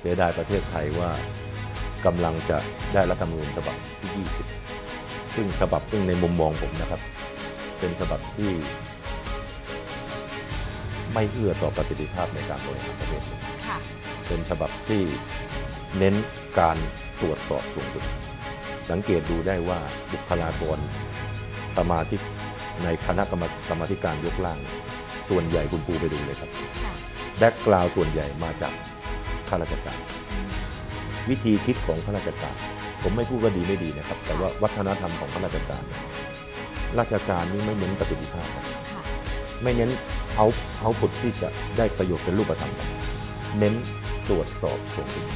เสียดายประเทศไทยว่ากำลังจะได้รัฐธรรมนูญฉบับที่ 20 ซึ่งฉบับซึ่งในมุมมองผมนะครับ เป็นฉบับที่ ไม่เอื้อต่อประสิทธิภาพในการบริหารประเทศเลยค่ะเป็นฉบับที่เน้นการตรวจสอบสูงสุด สังเกตดูได้ว่าบุคลากรสมาชิกในคณะกรรมกรรมาธิการยกร่าง ส่วนใหญ่คุณปูไปดูเลยครับค่ะแบ็กกราวส่วนใหญ่มาจาก ข้าราชการ วิธีคิดของข้าราชการ ผมไม่พูดว่าดีไม่ดีนะครับ แต่ว่าวัฒนธรรมของข้าราชการเนี่ยราชการนี่ไม่เน้นประสิทธิภาพครับค่ะไม่เน้นเอาเอาผลที่จะได้ประโยชน์เป็นรูปธรรมครับเน้นตรวจสอบส่งถึง